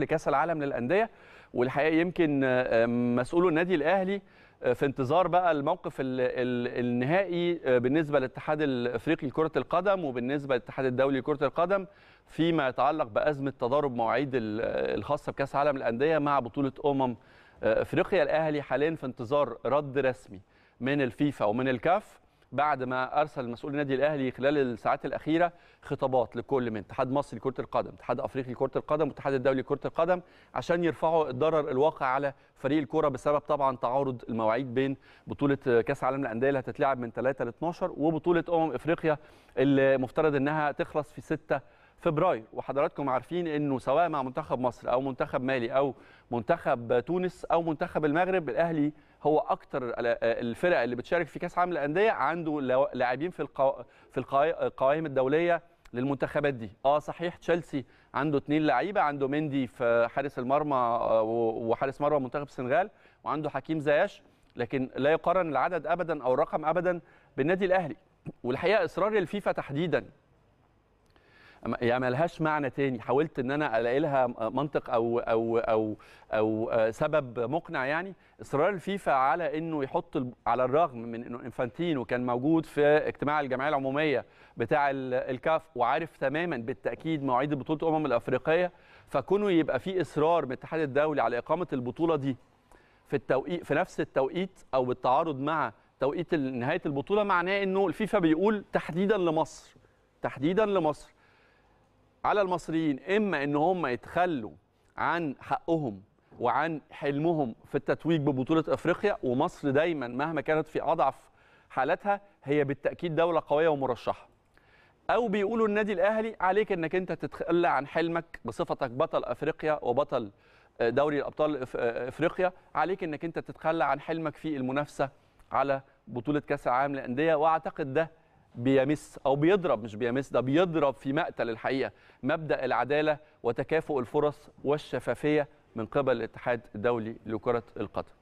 لكأس العالم للأندية. والحقيقة يمكن مسؤولو النادي الأهلي في انتظار بقى الموقف ال ال النهائي بالنسبة للاتحاد الإفريقي لكرة القدم وبالنسبة للاتحاد الدولي لكرة القدم فيما يتعلق بأزمة تضارب مواعيد الخاصة بكأس العالم للأندية مع بطولة أمم إفريقيا. الأهلي حاليا في انتظار رد رسمي من الفيفا ومن الكاف. بعد ما أرسل مسؤول النادي الأهلي خلال الساعات الأخيرة خطابات لكل من اتحاد مصري لكرة القدم، اتحاد أفريقي لكرة القدم، والاتحاد الدولي لكرة القدم عشان يرفعوا الضرر الواقع على فريق الكره بسبب طبعا تعارض المواعيد بين بطولة كأس العالم للأندية اللي هتتلعب من 3 ل 12 وبطولة أمم إفريقيا اللي مفترض إنها تخلص في 6 فبراير وحضراتكم عارفين إنه سواء مع منتخب مصر أو منتخب مالي أو منتخب تونس أو منتخب المغرب الأهلي هو أكتر الفرق اللي بتشارك في كأس العالم للانديه عنده لاعبين في. في القوائم الدولية للمنتخبات دي آه صحيح تشيلسي عنده اثنين لعيبة عنده مندي في حارس المرمى وحارس مرمى منتخب السنغال وعنده حكيم زياش لكن لا يقارن العدد ابدا أو الرقم ابدا بالنادي الأهلي والحقيقة إصرار الفيفا تحديدا يعني ملهاش معنى تاني. حاولت إن أنا ألاقي لها منطق أو أو أو أو سبب مقنع يعني. إصرار الفيفا على إنه يحط على الرغم من إنه إنفانتينو كان موجود في اجتماع الجمعية العمومية بتاع الكاف وعارف تماما بالتأكيد مواعيد بطولة الأمم الأفريقية فكونه يبقى في إصرار من الاتحاد الدولي على إقامة البطولة دي في التوقيت في نفس التوقيت أو بالتعارض مع توقيت نهاية البطولة معناه إنه الفيفا بيقول تحديدا لمصر. تحديدا لمصر. على المصريين إما إن هم يتخلوا عن حقهم وعن حلمهم في التتويج ببطولة إفريقيا ومصر دايما مهما كانت في أضعف حالاتها هي بالتأكيد دولة قوية ومرشحة. أو بيقولوا النادي الأهلي عليك إنك أنت تتخلى عن حلمك بصفتك بطل إفريقيا وبطل دوري الأبطال إفريقيا عليك إنك أنت تتخلى عن حلمك في المنافسة على بطولة كأس العالم للأندية وأعتقد ده بيمس أو بيضرب مش بيمس ده بيضرب في مقتل الحقيقة مبدأ العدالة وتكافؤ الفرص والشفافية من قبل الاتحاد الدولي لكرة القدم.